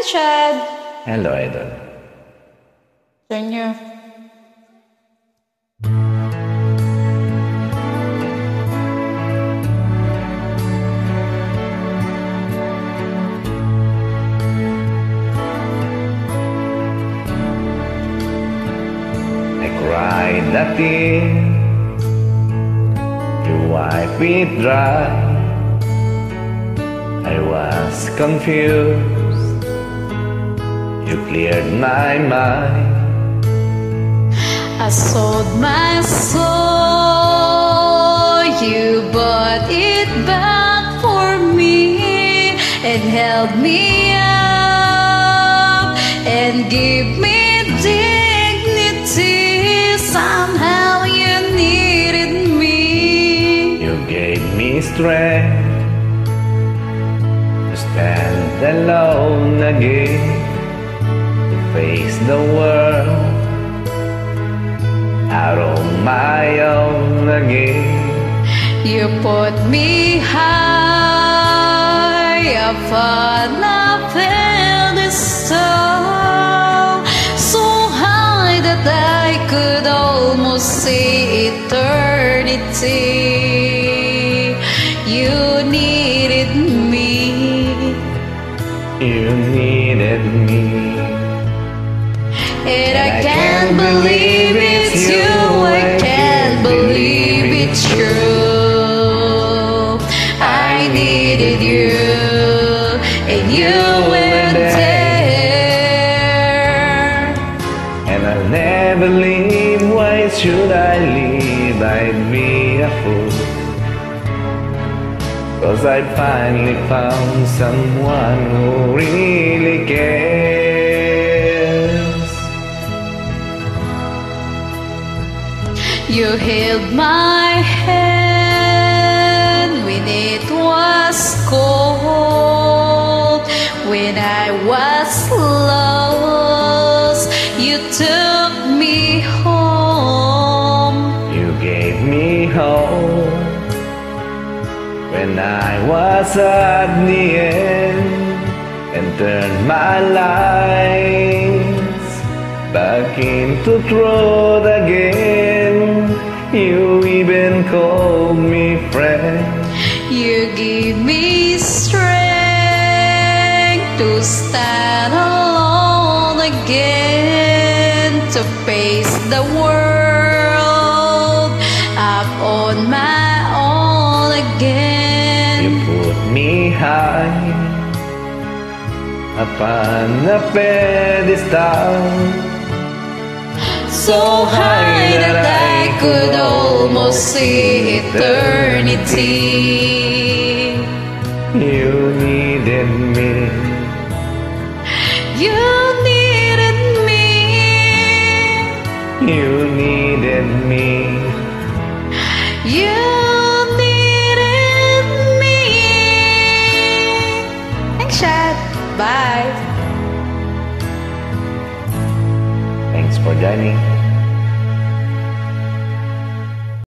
Hi, Chad. Hello, Idol. Junior. I cried a tear. You wiped it dry. I was confused. You cleared my mind. I sold my soul. You bought it back for me and held me up and gave me dignity. Somehow you needed me. You gave me strength to stand alone again, face the world out on my own again. You put me high upon a pedestal, so high that I could almost see eternity. You needed me, You needed me. And I can't believe it's you. I can't believe it's true. I needed you, and you weren't there. And I'll never leave. Why should I leave? I'd be a fool. Cause I finally found someone who really cares. You held my hand when it was cold. When I was lost, you took me home. You gave me hope when I was at the end and turned my lights back into truth again. You even called me friend. You give me strength to stand alone again, to face the world up on my own again. You put me high upon a pedestal. So high could almost see eternity. You needed me. You needed me. You needed me. You needed me. Thanks, Chad. Bye. Thanks for joining.